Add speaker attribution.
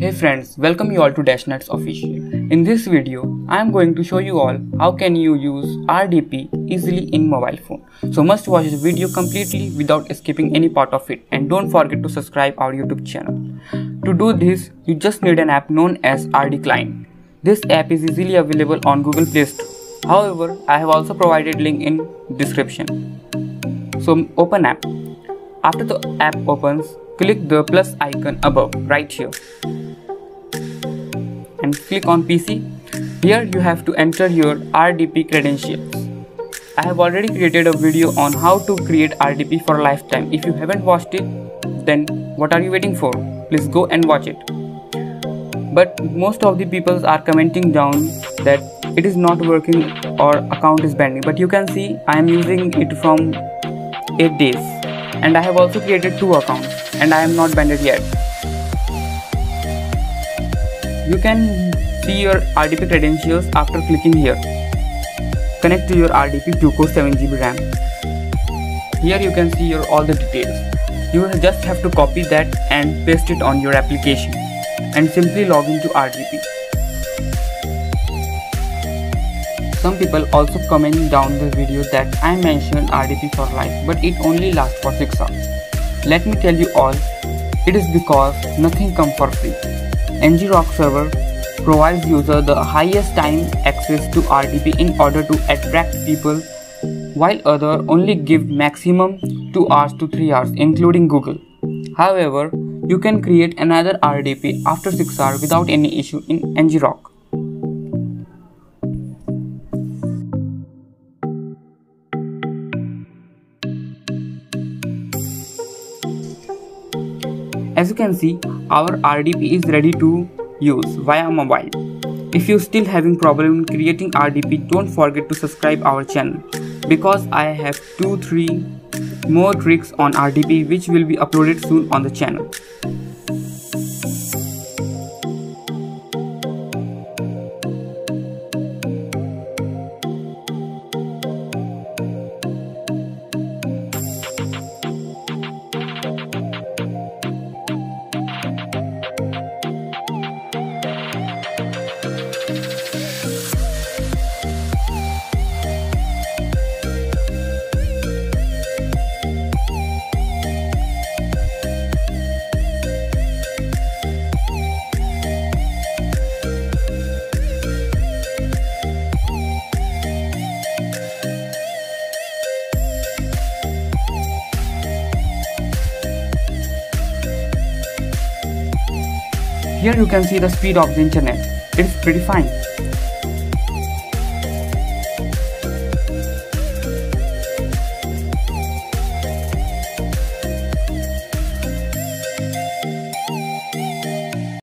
Speaker 1: Hey friends, welcome you all to DashKnights Official. In this video, I am going to show you all how can you use RDP easily in mobile phone. So must watch the video completely without skipping any part of it and don't forget to subscribe our YouTube channel. To do this, you just need an app known as RD Client. This app is easily available on Google Play Store. However, I have also provided link in description. So open app. After the app opens, click the plus icon above right here and click on PC. Here you have to enter your RDP credentials. I have already created a video on how to create RDP for lifetime. If you haven't watched it, then what are you waiting for? Please go and watch it. But most of the people are commenting down that it is not working or account is pending. But you can see I am using it from 8 days and I have also created two accounts and I am not banned yet. You can see your RDP credentials after clicking here. Connect to your RDP core 7GB RAM. Here you can see your all the details. You just have to copy that and paste it on your application and simply log into RDP. Some people also comment down the video that I mentioned RDP for life but it only lasts for 6 hours. Let me tell you all, it is because nothing comes for free. NGRock server provides user the highest time access to RDP in order to attract people while other only give maximum 2 hours to 3 hours including Google. However, you can create another RDP after 6 hours without any issue in NGRock. As you can see, our RDP is ready to use via mobile. If you still having problem creating RDP, don't forget to subscribe our channel because I have 2-3 more tricks on RDP which will be uploaded soon on the channel. Here you can see the speed of the internet. It's pretty fine.